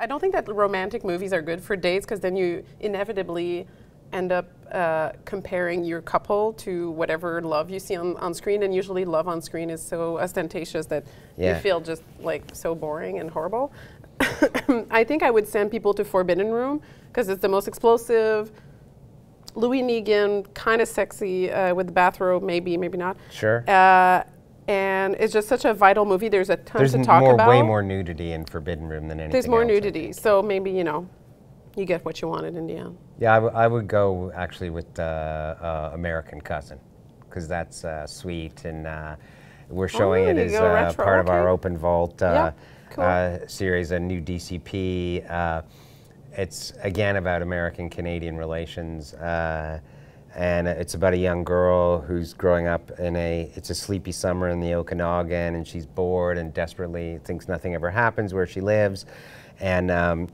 I don't think that romantic movies are good for dates because then you inevitably end up uh, comparing your couple to whatever love you see on, on screen. And usually, love on screen is so ostentatious that Yeah. you feel just like so boring and horrible. I think I would send people to Forbidden Room because it's the most explosive. Louis Negin, kind of sexy uh, with the bathrobe, maybe, maybe not. Sure. Uh, and it's just such a vital movie. There's a ton There's to talk more, about. way more nudity in Forbidden Room than anything There's more else, nudity, so maybe you know, you get what you wanted in the end. Yeah, I, w- I would go actually with uh, uh, American Cousin, because that's uh, sweet, and uh, we're showing it as uh, part of our. Open Vault uh, Yeah, cool. uh, series, a new DCP. Uh, it's again about American Canadian relations. And it's about a young girl who's growing up in a it's a sleepy summer in the Okanagan and she's bored and desperately thinks nothing ever happens where she lives and um,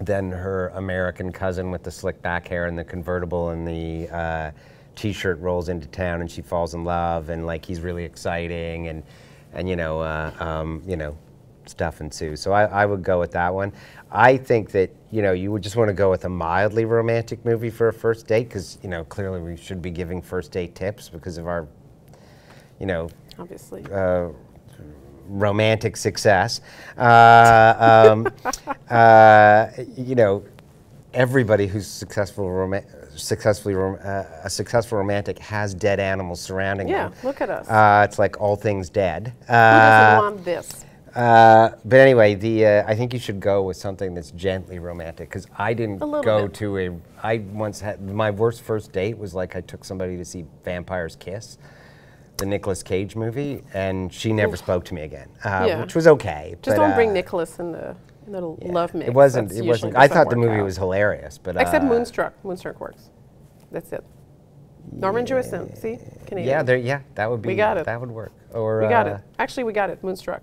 then her American cousin with the slick back hair and the convertible and the uh, t-shirt rolls into town and she falls in love and like he's really exciting and and you know uh, um, you know stuff ensues. So I, I would go with that one. I think that you know you would just want to go with a mildly romantic movie for a first date because you know clearly we should be giving first date tips because of our you know Obviously. uh, romantic success. Uh, um, uh, you know, everybody who's successful roma- successfully rom- uh, a successful romantic has dead animals surrounding yeah, them. Yeah, look at us. Uh, it's like all things dead. Who doesn't Uh, want this? Uh, but anyway, the uh, I think you should go with something that's gently romantic because I didn't go bit. to a. I once had my worst first date was like I took somebody to see Vampires Kiss, the Nicolas Cage movie, and she never spoke to me again, uh, Yeah. which was okay. Just but, don't bring uh, Nicolas in the in the love mix. It wasn't. That's It wasn't. I thought the movie out. was hilarious, but Except uh, Moonstruck. Moonstruck works. That's it. Norman Jewison. See, Canadian. Yeah, there. Yeah, that would be. We got it. That would work. Or we got it. Actually, we got it. Moonstruck.